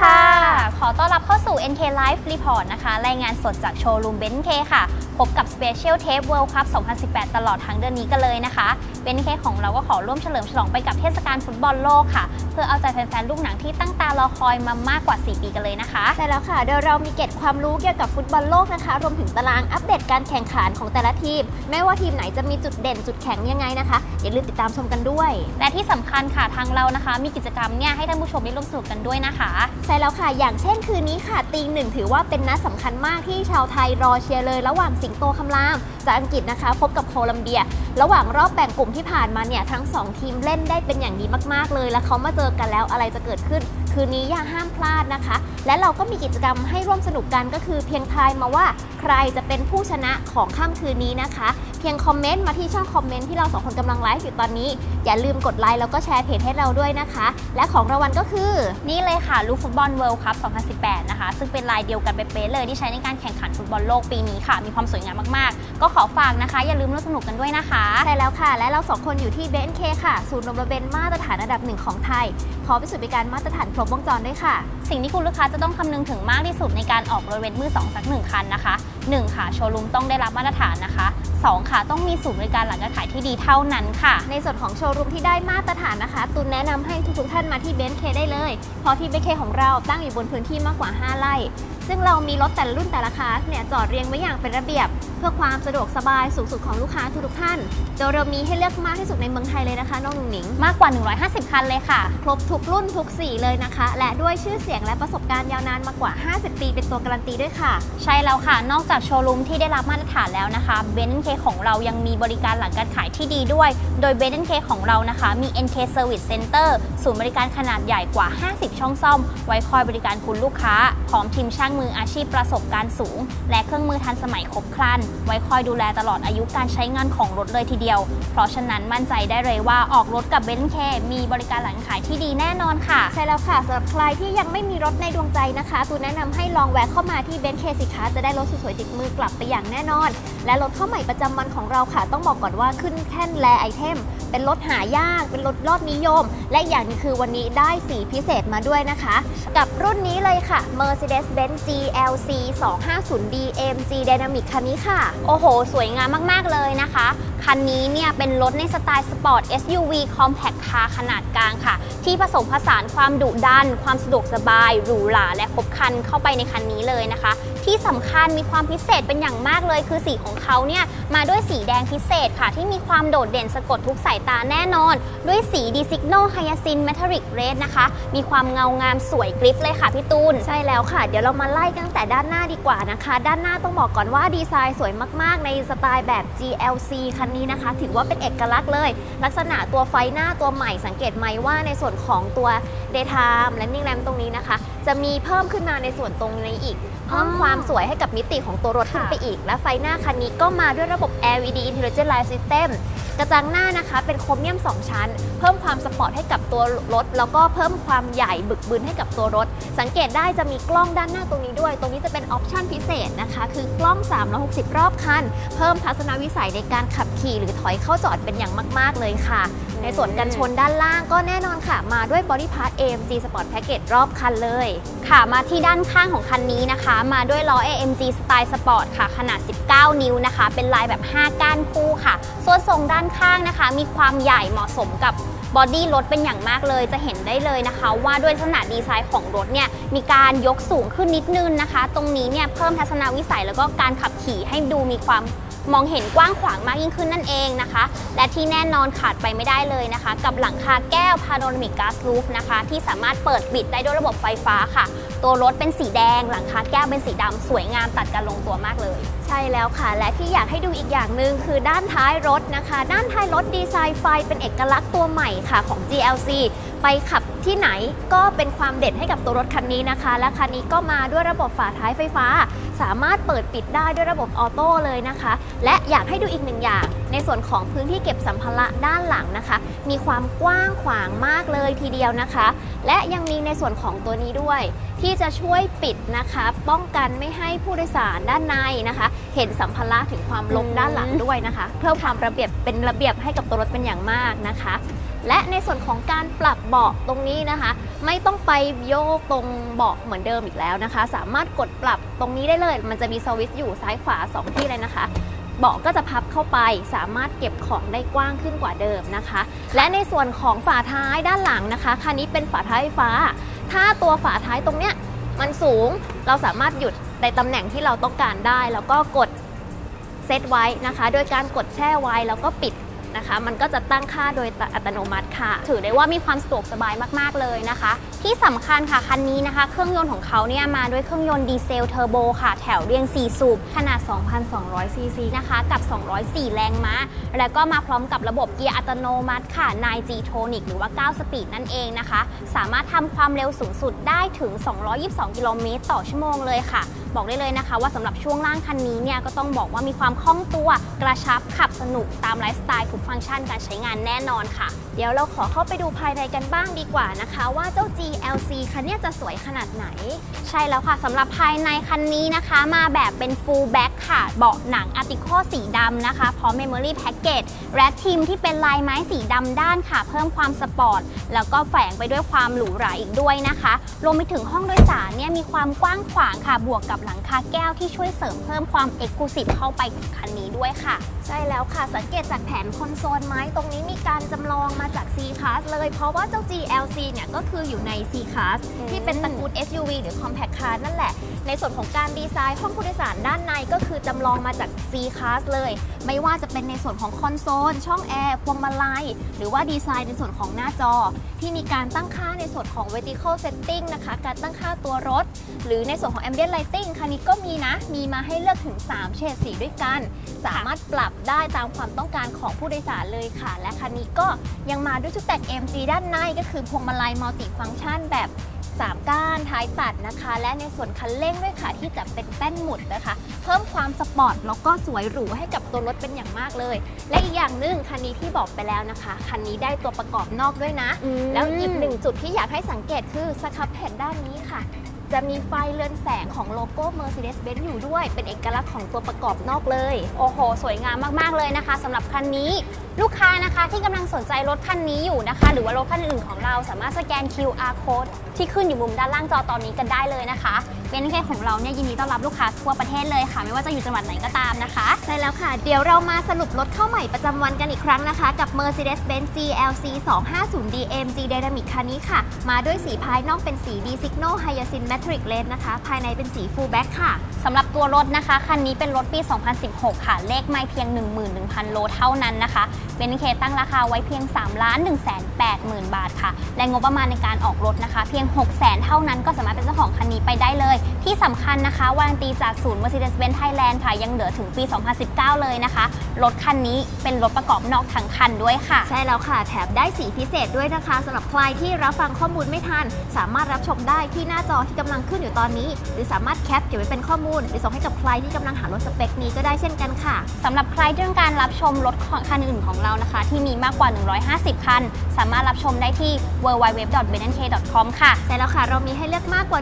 ค่ะ ขอต้อนรับเข้าสู่ NK Live Report นะคะ รายงานสดจากโชว์รูม Benz NK ค่ะ พบกับ Special Theme World Cup 2018 ตลอดทั้งเดือนนี้กันเลยนะคะ Benz NK ของเราก็ขอร่วมเฉลิมฉลองไปกับเทศกาลฟุตบอลโลกค่ะ เพื่อเอาใจแฟนๆ ลูกหนังที่ตั้งตารอคอยมามากกว่า 4 ปีกันเลยนะคะ ใช่แล้วค่ะโดยเรามีเกร็ดความรู้เกี่ยวกับฟุตบอลโลกนะคะ รวมถึงตารางอัปเดตการแข่งขันของแต่ละทีม ไม่ว่าทีมไหนจะมีจุดเด่นจุดแข็งยังไงนะคะ อย่าลืมติดตามชมกันด้วย และที่สำคัญค่ะทางเรานะคะ มีกิจกรรมเนี่ยให้ท่านผู้ชมได้ร่วมสนุกกันด้วยนะคะ ใช่แล้วค่ะ อย่างเช่นคืนนี้ค่ะตีหนึ่งถือว่าเป็นนัดสำคัญมากที่ชาวไทยรอเชียร์เลย ระหว่างสิงโตคำรามจากอังกฤษนะคะ พบกับโคลัมเบีย ระหว่างรอบแบ่งกลุ่มที่ผ่านมาเนี่ยทั้งสองทีมเล่นได้เป็นอย่างดีมากๆเลย และเขามาเจอกันแล้วอะไรจะเกิดขึ้น คืนนี้อย่าห้ามพลาดนะคะ และเราก็มีกิจกรรมให้ร่วมสนุกกันก็คือเพียงทายมาว่าใครจะเป็นผู้ชนะของค่ำคืนนี้นะคะ เพียงคอมเมนต์มาที่ช่องคอมเมนต์ที่เราสองคนกำลังไลฟ์อยู่ตอนนี้ อย่าลืมกดไลค์แล้วก็แชร์เพจให้เราด้วยนะคะ และของรางวัลก็คือนี่เลยค่ะลูกฟุตบอล World Cup 2018 นะคะ ซึ่งเป็นลายเดียวกันเป๊ะเลยที่ใช้ในการแข่งขันฟุตบอลโลกปีนี้ค่ะ มีความสวยงามมากๆ ก็ขอฝากนะคะ อย่าลืมร่วมสนุกกันด้วยนะคะใช่แล้วค่ะ และเราสองคนอยู่ที่ Benz NK ค่ะ ศูนย์รวมรถเบนซ์มาตรฐานอันดับหนึ่งของไทยพร้อมพิสูจน์บริการมาตรฐานครบวงจรด้วยค่ะ สิ่งที่คุณลูกค้าจะต้องคำนึงถึงมากที่สุดในการออกรถเบนซ์มือ 2 สักหนึ่งคันนะคะ 1 ค่ะ โชว์รูมต้องได้รับมาตรฐานนะคะ 2 ค่ะ ต้องมีศูนย์บริการหลังการขายที่ดีเท่านั้นค่ะ ในส่วนของโชว์รูมที่ได้มาตรฐานนะคะ ตูนแนะนำให้ทุกๆท่านมาที่ Benz NK ได้เลย เพราะที่ Benz NK ของเราตั้งอยู่บนพื้นที่มากกว่า 5 ไร่ ซึ่งเรามีรถแต่ละรุ่นแต่ละคลาสเนี่ยจอดเรียงไว้อย่างเป็นระเบียบ เพื่อความสะดวกสบายสูงสุดของลูกค้าทุกท่านโดยเรามีให้เลือกมากที่สุดในเมืองไทยเลยนะคะน้องหนุ่งหนิง มากกว่า 150 คันเลยค่ะ ครบทุกรุ่นทุกสีเลยนะคะ และด้วยชื่อเสียงและประสบการณ์ยาวนานมากกว่า 50 ปีเป็นตัวการันตีด้วยค่ะ ใช่แล้วค่ะ นอกจากโชว์รูมที่ได้รับมาตรฐานแล้วนะคะ Benz NK ของเรายังมีบริการหลังการขายที่ดีด้วย โดย Benz NK ของเรานะคะมี NK Service Center ศูนย์บริการขนาดใหญ่กว่า 50 ช่องซ่อม ไว้คอยบริการคุณลูกค้าพร้อมทีมช่างมืออาชีพประสบการณ์สูง และเครื่องมือทันสมัยครบครัน ไว้คอยดูแลตลอดอายุการใช้งานของรถเลยทีเดียว เพราะฉะนั้นมั่นใจได้เลยว่าออกรถกับ Benz NK มีบริการหลังขายที่ดีแน่นอนค่ะ ใช่แล้วค่ะสำหรับใครที่ยังไม่มีรถในดวงใจนะคะตูนแนะนำให้ลองแวะเข้ามาที่ Benz NK สิคะจะได้รถสวยๆติดมือกลับไปอย่างแน่นอน และรถเข้าใหม่ประจำวันของเราค่ะ ต้องบอกก่อนว่าขึ้นแท่น rare item เป็นรถหายาก เป็นรถยอดนิยม และอย่างนึงคือวันนี้ได้สีพิเศษมาด้วยนะคะ กับรุ่นนี้เลยค่ะ Mercedes-Benz GLC 250D AMG Dynamic คันนี้ค่ะ โอ้โห สวยงามมาก ๆ เลยนะคะ คันนี้เนี่ยเป็นรถในสไตล์สปอร์ต SUV Compact Car ขนาดกลางค่ะ ที่ผสมผสานความดุดัน ความสะดวกสบาย หรูหราและครบครันเข้าไปในคันนี้เลยนะคะที่สำคัญมีความพิเศษเป็นอย่างมากเลย คือสีของเขาเนี่ยมาด้วยสีแดงพิเศษค่ะ ที่มีความโดดเด่นสะกดทุกสายตาแน่นอน ด้วยสี designo Hyacinth Metallic Red นะคะ มีความเงางามสวยกริบเลยค่ะพี่ตูน ใช่แล้วค่ะ เดี๋ยวเรามาไล่ตั้งแต่ด้านหน้าดีกว่านะคะ ด้านหน้าต้องบอกก่อนว่าดีไซน์สวยมาก ๆ ในสไตล์แบบ GLC คันนี้นะคะ ถือว่าเป็นเอกลักษณ์เลย ลักษณะตัวไฟหน้าตัวใหม่สังเกตไหมว่าในส่วนของตัว Daytime Running Lamp ตรงนี้นะคะจะมีเพิ่มขึ้นมาในส่วนตรงนี้อีก เพิ่มความสวยให้กับมิติของตัวรถขึ้นไปอีก และไฟหน้าคันนี้ก็มาด้วยระบบ LED Intelligent Light System กระจังหน้านะคะเป็นโครเมียม 2 ชั้น เพิ่มความสปอร์ตให้กับตัวรถ แล้วก็เพิ่มความใหญ่บึกบึนให้กับตัวรถ สังเกตได้จะมีกล้องด้านหน้าตรงนี้ด้วย ตรงนี้จะเป็นออปชันพิเศษนะคะ คือกล้อง 360 รอบคัน เพิ่มทัศนวิสัยในการขับ ขี่หรือถอยเข้าจอดเป็นอย่างมาก ๆ เลยค่ะ ในส่วนกันชนด้านล่างก็แน่นอนค่ะ มาด้วย Body Part AMG Sport Package รอบคันเลย ค่ะมาที่ด้านข้างของคันนี้นะคะ มาด้วยล้อ AMG สไตล์สปอร์ตค่ะ ขนาด 19 นิ้วนะคะ เป็นลายแบบ 5 ก้านคู่ค่ะ ส่วนทรงด้านข้างนะคะ มีความใหญ่เหมาะสมกับบอดี้รถเป็นอย่างมากเลย จะเห็นได้เลยนะคะ ว่าด้วยลักษณะดีไซน์ของรถเนี่ยมีการยกสูงขึ้นนิดนึงนะคะ ตรงนี้เนี่ยเพิ่มทัศนวิสัยแล้วก็การขับขี่ให้ดูมีความ มองเห็นกว้างขวางมากยิ่งขึ้นนั่นเองนะคะ และที่แน่นอนขาดไปไม่ได้เลยนะคะ กับหลังคาแก้ว Panoramic Glass Roof นะคะ ที่สามารถเปิดปิดได้ด้วยระบบไฟฟ้าค่ะ ตัวรถเป็นสีแดง หลังคาแก้วเป็นสีดำสวยงามตัดกันลงตัวมากเลย ใช่แล้วค่ะ และที่อยากให้ดูอีกอย่างหนึ่งคือด้านท้ายรถนะคะ ด้านท้ายรถดีไซน์ไฟเป็นเอกลักษณ์ตัวใหม่ค่ะของ GLC ไปขับ ที่ไหนก็เป็นความเด่นให้กับตัวรถคันนี้นะคะ และคันนี้ก็มาด้วยระบบฝาท้ายไฟฟ้า สามารถเปิดปิดได้ด้วยระบบออโต้เลยนะคะ และอยากให้ดูอีกหนึ่งอย่าง ในส่วนของพื้นที่เก็บสัมภาระด้านหลังนะคะ มีความกว้างขวางมากเลยทีเดียวนะคะ และยังมีในส่วนของตัวนี้ด้วย ที่จะช่วยปิดนะคะ ป้องกันไม่ให้ผู้โดยสารด้านในนะคะ เห็นสัมภาระถึงความลงด้านหลังด้วยนะคะ เพิ่มความระเบียบเป็นระเบียบให้กับตัวรถเป็นอย่างมากนะคะ และในส่วนของการปรับเบาะตรงนี้นะคะ ไม่ต้องไปโยกตรงเบาะเหมือนเดิมอีกแล้วนะคะ สามารถกดปรับตรงนี้ได้เลย มันจะมีสวิตช์อยู่ซ้ายขวา 2 ที่เลยนะคะเบาะก็จะพับเข้าไปสามารถเก็บของได้กว้างขึ้นกว่าเดิมนะคะ และในส่วนของฝาท้ายด้านหลังนะคะคันนี้เป็นฝาท้ายไฟฟ้า ถ้าตัวฝาท้ายตรงเนี้ยมันสูงเราสามารถหยุดในตำแหน่งที่เราต้องการได้ แล้วก็กดเซตไว้นะคะ โดยการกดแช่ไว้แล้วก็ปิด นะคะ มันก็จะตั้งค่าโดยอัตโนมัติค่ะ ถือได้ว่ามีความสะดวกสบายมากๆเลยนะคะ ที่สำคัญค่ะคันนี้นะคะ เครื่องยนต์ของเขาเนี่ยมาด้วยเครื่องยนต์ดีเซลเทอร์โบค่ะ แถวเรียง 4 สูบ ขนาด 2,200 ซีซีนะคะ กับ 204 แรงม้า แล้วก็มาพร้อมกับระบบเกียร์อัตโนมัติค่ะ 9G-Tronic หรือว่า 9 สปีดนั่นเองนะคะ สามารถทำความเร็วสูงสุดได้ถึง 222 กิโลเมตรต่อชั่วโมงเลยค่ะบอกได้เลยนะคะ ว่าสำหรับช่วงล่างคันนี้เนี่ยก็ต้องบอกว่ามีความคล่องตัวกระชับขับสนุกตามไลฟ์สไตล์ทุกฟังก์ชันการใช้งานแน่นอนค่ะ เดี๋ยวเราขอเข้าไปดูภายในกันบ้างดีกว่านะคะ ว่าเจ้า GLC คันนี้จะสวยขนาดไหน ใช่แล้วค่ะสำหรับภายในคันนี้นะคะ มาแบบเป็น full black ค่ะเบาะหนัง Artico สีดำนะคะพร้อม memory package และ trim ที่เป็นลายไม้สีดำด้านค่ะ เพิ่มความสปอร์ตแล้วก็แฝงไปด้วยความหรูหราอีกด้วยนะคะรวมไปถึงห้องโดยสารเนี่ยมีความกว้างขวางค่ะบวกกับหลังคาแก้วที่ช่วยเสริมเพิ่มความเอกลักษณ์เข้าไปกับคันนี้ด้วยค่ะ ใช่แล้วค่ะ สังเกตจากแผนคอนโซลไม้ตรงนี้มีการจำลองมาจาก C Class เลย เพราะว่าเจ้า GLC เนี่ยก็คืออยู่ใน C Class อืมที่เป็นตระกูล SUV หรือ Compact Car นั่นแหละ ในส่วนของการดีไซน์ห้องผู้โดยสารด้านในก็คือจำลองมาจาก C Class เลย ไม่ว่าจะเป็นในส่วนของคอนโซล ช่องแอร์ พวงมาลัย หรือว่าดีไซน์ในส่วนของหน้าจอ ที่มีการตั้งค่าในส่วนของ vertical setting นะคะ การตั้งค่าตัวรถ หรือในส่วนของ ambient lighting คันนี้ก็มีนะ มีมาให้เลือกถึง 3 เฉดสีด้วยกัน สามารถปรับได้ตามความต้องการของผู้โดยสารเลยค่ะ และคันนี้ก็ยังมาด้วยชุดแต่ง AMG ด้านในก็คือพวงมาลัยมัลติฟัง c t ชันแบบ3ก้านท้ายตัดนะคะ และในส่วนคันเร่งด้วยค่ะที่จะเป็นแป้นหมุดนะคะ เพิ่มความสปอร์ตแล้วก็สวยหรูให้กับตัวรถเป็นอย่างมากเลย และอีกอย่างหนึ่งคันนี้ที่บอกไปแล้วนะคะคันนี้ได้ตัวประกอบนอกด้วยนะ แล้วอีกหนึ่งจุดที่อยากให้สังเกตคือ scuff plate ด้านนี้ค่ะ จะมีไฟเรืองแสงของโลโก้ Mercedes-Benz อยู่ด้วย เป็นเอกลักษณ์ของตัวประกอบนอกเลย โอ้โห สวยงามมาก ๆ เลยนะคะสำหรับคันนี้ ลูกค้านะคะที่กำลังสนใจรถคันนี้อยู่นะคะ หรือว่ารถคันอื่นของเราสามารถสแกน QR code ที่ขึ้นอยู่มุมด้านล่างจอตอนนี้กันได้เลยนะคะเบนซ์เคของเราเนี่ยยินดีต้อนรับลูกค้าทั่วประเทศเลยค่ะ ไม่ว่าจะอยู่จังหวัดไหนก็ตามนะคะใช่แล้วค่ะ เดี๋ยวเรามาสรุปรถเข้าใหม่ประจำวันกันอีกครั้งนะคะ กับ Mercedes-Benz GLC 250 DMG Dynamic คันนี้ค่ะ มาด้วยสีภายนอกเป็นสี D Signal Hyacinth Metallic Red นะคะ ภายในเป็นสี Full Black ค่ะสำหรับตัวรถนะคะ คันนี้เป็นรถปี 2016 ค่ะ เลขไม่เพียง 11,000 โลเท่านั้นนะคะ เบนซ์เคตั้งราคาไว้เพียง 3 ล้าน1 8 0 0 0 0 บาทค่ะ และงบประมาณในการออกรถนะคะ เพียง 6 0 0 0 0 0เท่านั้นก็สามารถเป็นเจ้าของคันนี้ไปได้เลย ที่สำคัญนะคะวารันตีจากศูนย์ Mercedes-Benz Thailand ค่ะ ยังเหลือถึงปี 2019 เลยนะคะ รถคันนี้เป็นรถประกอบนอกทั้งคันด้วยค่ะ ใช่แล้วค่ะ แถมได้สีพิเศษด้วยนะคะสำหรับใครที่รับฟังข้อมูลไม่ทัน สามารถรับชมได้ที่หน้าจอที่กำลังขึ้นอยู่ตอนนี้ หรือสามารถแคปเก็บไว้เป็นข้อมูล หรือส่งให้กับใครที่กำลังหารถสเปคนี้ก็ได้เช่นกันค่ะสำหรับใครที่ต้องการรับชมรถของคันอื่นของเรานะคะ ที่มีมากกว่า 150 คัน สามารถรับชมได้ที่ www.benk.com ค่ะ ใช่แล้วค่ะ เรามีให้เลือกมากกว่า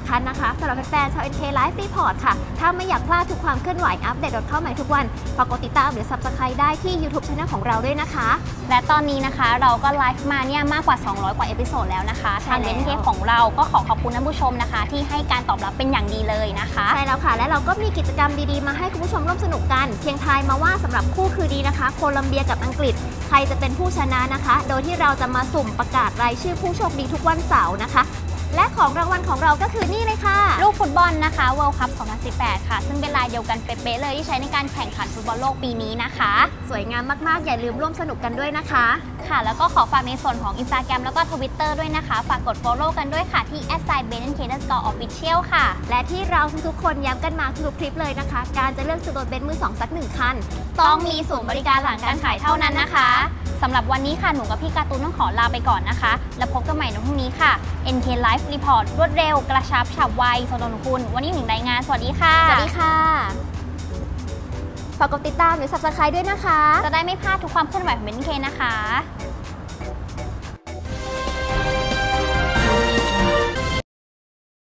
150 คันนะคะสำหรับแฟนๆชาว NK Live Report ค่ะ ถ้าไม่อยากพลาดทุกความเคลื่อนไหวอัปเดตรถเข้าใหม่ทุกวันฝากกดติดตามหรือ Subscribe ได้ที่ YouTube Channel ของเราด้วยนะคะ และตอนนี้นะคะเราก็ไลฟ์มาเนี่ยมากกว่า 200 กว่า episode แล้วนะคะใช่แล้ว ทาง Benz NK ของเราก็ขอขอบคุณท่านผู้ชมนะคะ ที่ให้การตอบรับเป็นอย่างดีเลยนะคะ ใช่แล้วค่ะ และเราก็มีกิจกรรมดีๆมาให้คุณผู้ชมร่วมสนุกกัน เพียงทายมาว่าสำหรับคู่คืนนี้นะคะ โคลัมเบียกับอังกฤษ ใครจะเป็นผู้ชนะนะคะ โดยที่เราจะมาสุ่มประกาศรายชื่อผู้โชคดีทุกวันเสาร์นะคะ และของรางวัลของเราก็คือนี่เลยค่ะ ลูกฟุตบอลนะคะ World Cup 2018 ค่ะ ซึ่งเป็นลายเดียวกันเป๊ะๆเลยที่ใช้ในการแข่งขันฟุตบอลโลกปีนี้นะคะ สวยงามมากๆ อย่าลืมร่วมสนุกกันด้วยนะคะ ค่ะ แล้วก็ขอฝากในส่วนของ Instagram แล้วก็ Twitter ด้วยนะคะ ฝากกด follow กันด้วยค่ะที่ s i b e n k s c o r e official ค่ะ และที่เราทุกๆคนย้ำกันมาทุกคลิปเลยนะคะ การจะเลือกซื้อรถเบนซ์มือสองสักหนึ่งคัน ต้องมีศูนย์บริการหลังการขายเท่านั้นนะคะสำหรับวันนี้ค่ะ หนูกับพี่การ์ตูนต้องขอลาไปก่อนนะคะ แล้วพบกันใหม่ในพรุ่งนี้ค่ะ NK Live Report รวดเร็ว กระชับฉับไวสนนคุณ วันนี้หนึ่งรายงาน สวัสดีค่ะ สวัสดีค่ะ ฝากกดติดตามหรือ Subscribe ด้วยนะคะ จะได้ไม่พลาดทุกความเคลื่อนไหวของเบนเคนะคะ